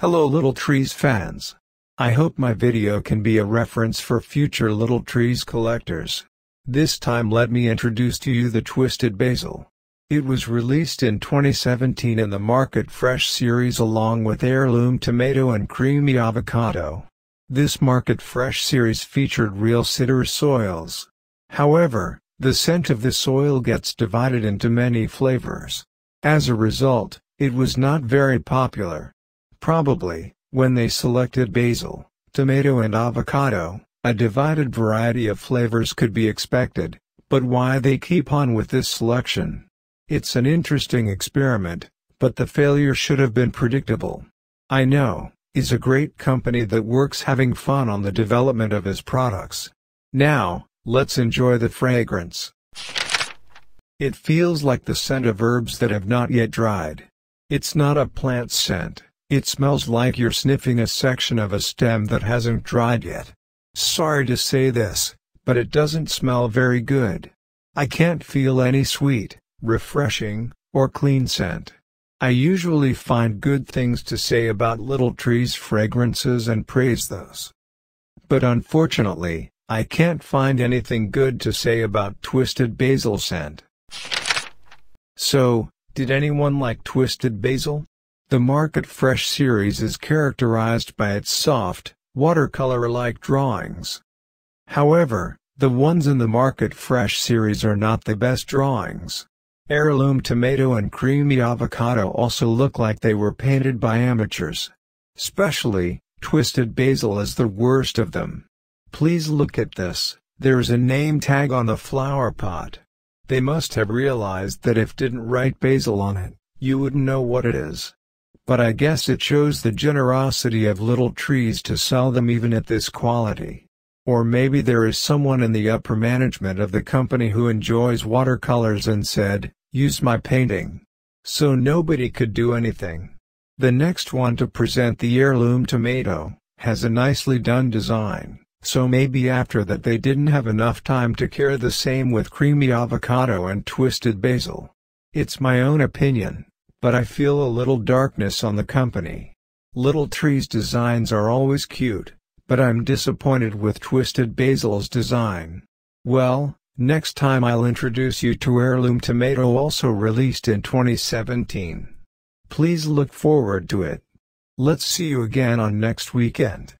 Hello Little Trees fans. I hope my video can be a reference for future Little Trees collectors. This time let me introduce to you the Twisted Basil. It was released in 2017 in the Market Fresh series along with Heirloom Tomato and Creamy Avocado. This Market Fresh series featured real citrus soils. However, the scent of the soil gets divided into many flavors. As a result, it was not very popular. Probably, when they selected basil, tomato and avocado, a divided variety of flavors could be expected, but why they keep on with this selection? It's an interesting experiment, but the failure should have been predictable. I know, is a great company that works having fun on the development of his products. Now, let's enjoy the fragrance. It feels like the scent of herbs that have not yet dried. It's not a plant scent. It smells like you're sniffing a section of a stem that hasn't dried yet. Sorry to say this, but it doesn't smell very good. I can't feel any sweet, refreshing, or clean scent. I usually find good things to say about Little Trees fragrances and praise those. But unfortunately, I can't find anything good to say about Twisted Basil scent. So, did anyone like Twisted Basil? The Market Fresh series is characterized by its soft, watercolor-like drawings. However, the ones in the Market Fresh series are not the best drawings. Heirloom tomato and creamy avocado also look like they were painted by amateurs. Especially, Twisted Basil is the worst of them. Please look at this, there's a name tag on the flower pot. They must have realized that if didn't write basil on it, you wouldn't know what it is. But I guess it shows the generosity of little trees to sell them even at this quality. Or maybe there is someone in the upper management of the company who enjoys watercolors and said, use my painting. So nobody could do anything. The next one to present the heirloom tomato, has a nicely done design, so maybe after that they didn't have enough time to care the same with creamy avocado and twisted basil. It's my own opinion but I feel a little darkness on the company. Little Tree's designs are always cute, but I'm disappointed with Twisted Basil's design. Well, next time I'll introduce you to Heirloom Tomato also released in 2017. Please look forward to it. Let's see you again on next weekend.